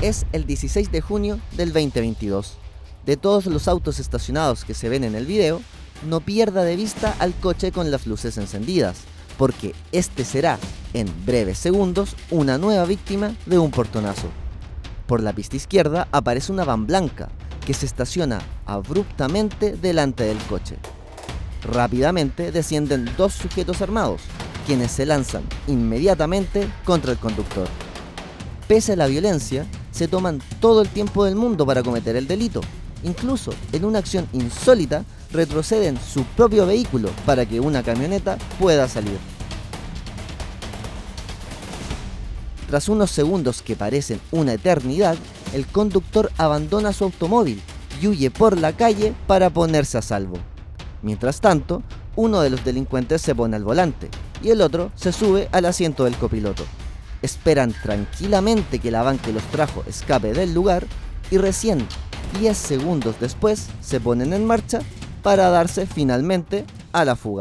Es el 16 de junio del 2022. De todos los autos estacionados que se ven en el video, no pierda de vista al coche con las luces encendidas, porque este será, en breves segundos, una nueva víctima de un portonazo. Por la pista izquierda aparece una van blanca que se estaciona abruptamente delante del coche. Rápidamente descienden dos sujetos armados, quienes se lanzan inmediatamente contra el conductor. Pese a la violencia, se toman todo el tiempo del mundo para cometer el delito. Incluso, en una acción insólita, retroceden su propio vehículo para que una camioneta pueda salir. Tras unos segundos que parecen una eternidad, el conductor abandona su automóvil y huye por la calle para ponerse a salvo. Mientras tanto, uno de los delincuentes se pone al volante y el otro se sube al asiento del copiloto. Esperan tranquilamente que la van que los trajo escape del lugar y recién 10 segundos después se ponen en marcha para darse finalmente a la fuga.